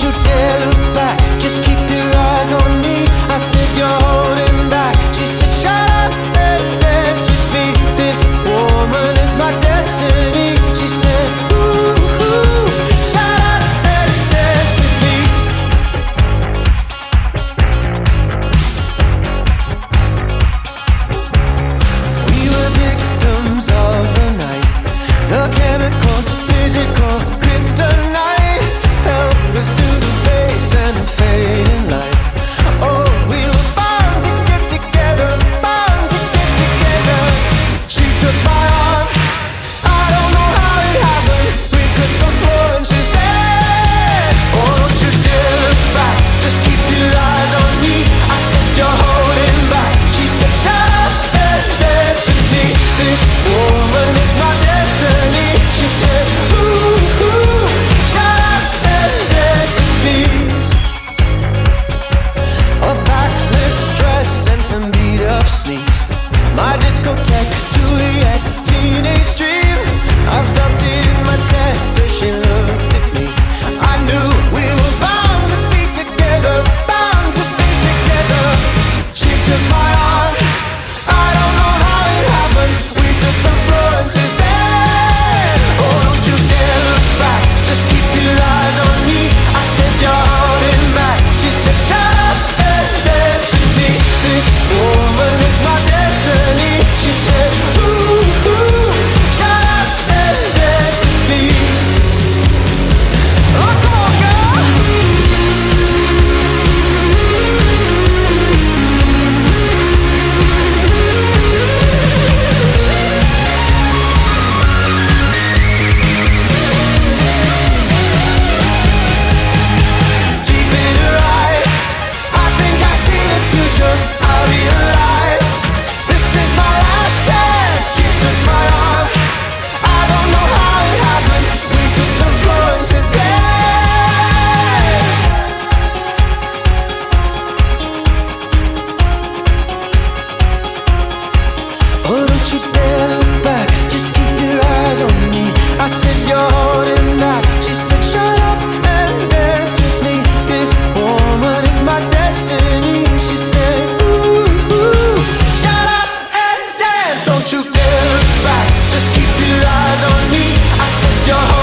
You dare look back, Don't you dare back, just keep your eyes on me. I said your heart